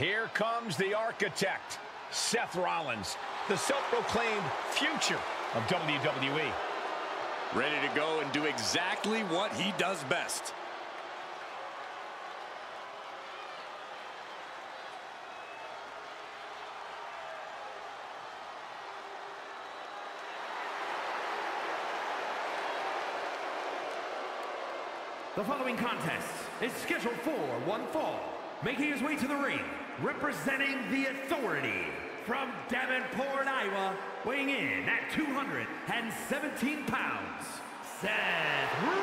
Here comes the architect, Seth Rollins, the self-proclaimed future of WWE. Ready to go and do exactly what he does best. The following contest is scheduled for one fall. Making his way to the ring, representing the Authority from Davenport, Iowa, weighing in at 217 pounds, Seth Rollins.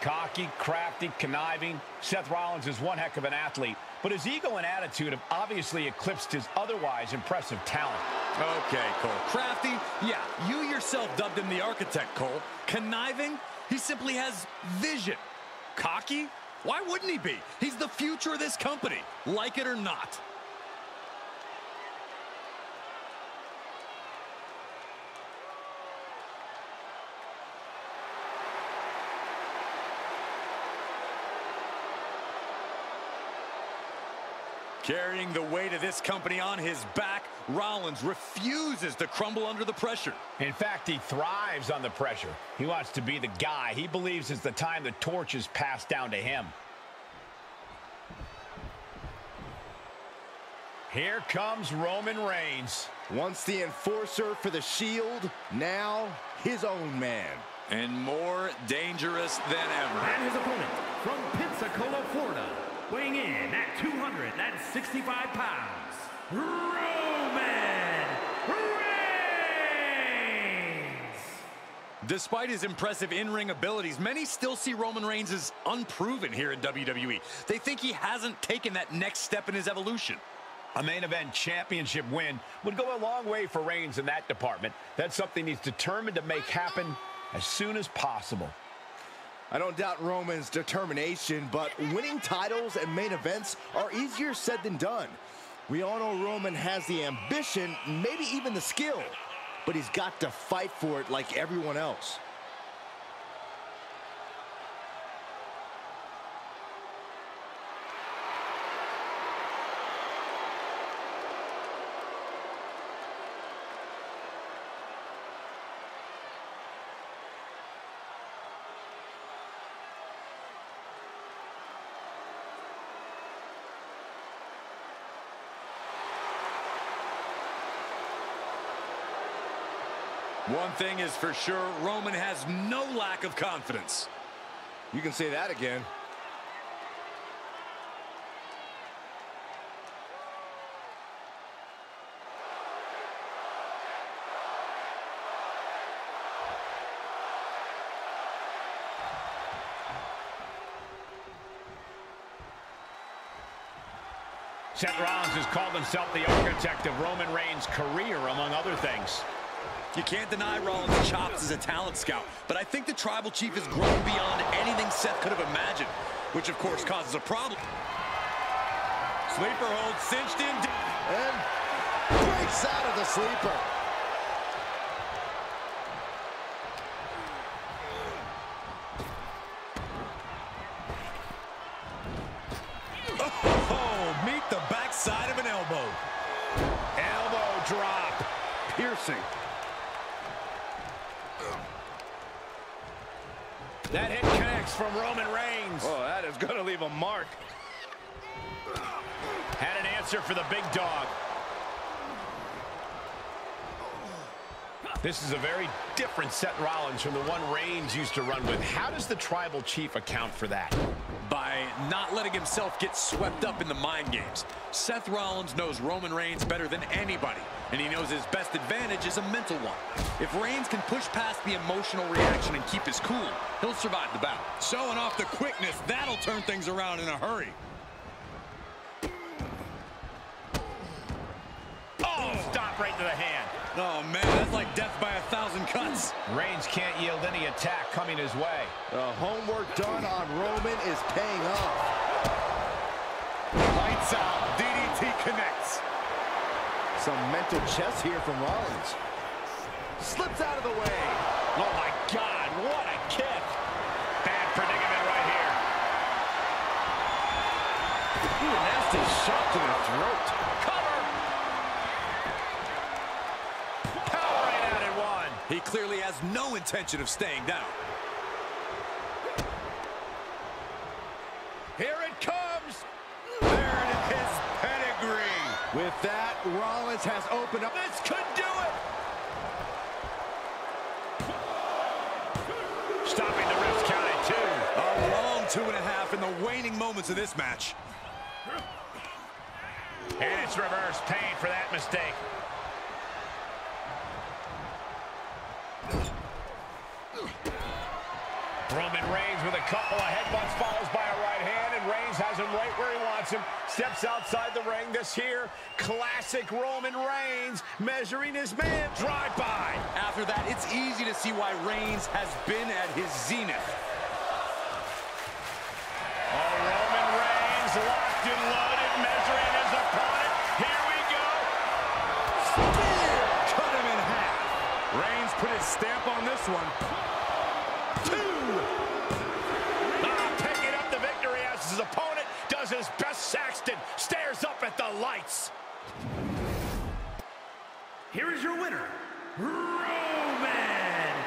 Cocky, crafty, conniving, Seth Rollins is one heck of an athlete, but his ego and attitude have obviously eclipsed his otherwise impressive talent. Okay, Cole. Crafty? Yeah, you yourself dubbed him the architect, Cole. Conniving? He simply has vision. Cocky? Why wouldn't he be? He's the future of this company, like it or not. Carrying the weight of this company on his back, Rollins refuses to crumble under the pressure. In fact, he thrives on the pressure. He wants to be the guy. He believes it's the time the torch is passed down to him. Here comes Roman Reigns. Once the enforcer for the Shield, now his own man. And more dangerous than ever. And his opponent from Pensacola, Florida, weighing in at 265 pounds, Roman Reigns! Despite his impressive in-ring abilities, many still see Roman Reigns as unproven here in WWE. They think he hasn't taken that next step in his evolution. A main event championship win would go a long way for Reigns in that department. That's something he's determined to make happen as soon as possible. I don't doubt Roman's determination, but winning titles and main events are easier said than done. We all know Roman has the ambition, maybe even the skill, but he's got to fight for it like everyone else. One thing is for sure, Roman has no lack of confidence. You can say that again. Seth Rollins has called himself the architect of Roman Reigns' career, among other things. You can't deny Rollins' chops as a talent scout, but I think the Tribal Chief has grown beyond anything Seth could have imagined, which of course causes a problem. Sleeper hold cinched in. And breaks out of the sleeper. Oh, meet the backside of an elbow. Elbow drop. Piercing. That hit connects from Roman Reigns. Oh, that is going to leave a mark. Had an answer for the big dog. This is a very different Seth Rollins from the one Reigns used to run with. How does the Tribal Chief account for that? By not letting himself get swept up in the mind games. Seth Rollins knows Roman Reigns better than anybody, and he knows his best advantage is a mental one. If Reigns can push past the emotional reaction and keep his cool, he'll survive the bout. Showing off the quickness, that'll turn things around in a hurry. Oh, stop right to the hand. Oh, man, that's like death by a thousand cuts. Reigns can't yield any attack coming his way. The homework done on Roman is paying off. Lights out, DDT connects. Some mental chess here from Rollins. Slips out of the way. Oh, my God, what a kick. Bad predicament right here. Ooh, nasty shot to the throat. Cover. Power right out at one. He clearly has no intention of staying down. Here it comes. There it is, pedigree. With that. Rollins has opened up. This could do it. Stopping the ref's count at two. A long two and a half in the waning moments of this match. And it's reverse pain for that mistake. Roman Reigns with a couple of headbutts follows by a right hand, and Reigns has him right where he wants him. Steps outside the ring. This here, classic Roman Reigns measuring his man. Drive by. After that, it's easy to see why Reigns has been at his zenith. Oh, Roman Reigns locked and loaded, measuring his opponent. Here we go. Spear! Cut him in half. Reigns put his stamp on this one. Best Saxton, stares up at the lights. Here is your winner, Roman.